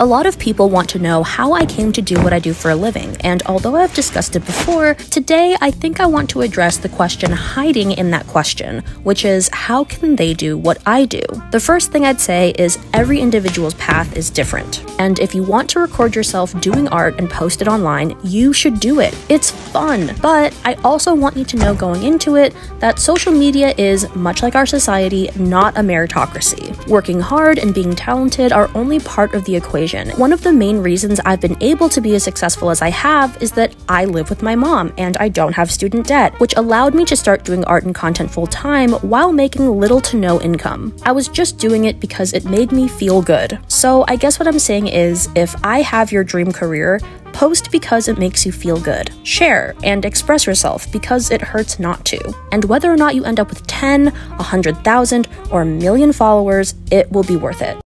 A lot of people want to know how I came to do what I do for a living, and although I've discussed it before, today I think I want to address the question hiding in that question, which is how can they do what I do? The first thing I'd say is every individual's path is different, and if you want to record yourself doing art and post it online, you should do it. It's fun, but I also want you to know going into it that social media is, much like our society, not a meritocracy. Working hard and being talented are only part of the equation. One of the main reasons I've been able to be as successful as I have is that I live with my mom and I don't have student debt, which allowed me to start doing art and content full time while making little to no income. I was just doing it because it made me feel good. So I guess what I'm saying is if I have your dream career, Post because it makes you feel good. Share and express yourself because it hurts not to. And whether or not you end up with 10, 100,000, or a million followers, it will be worth it.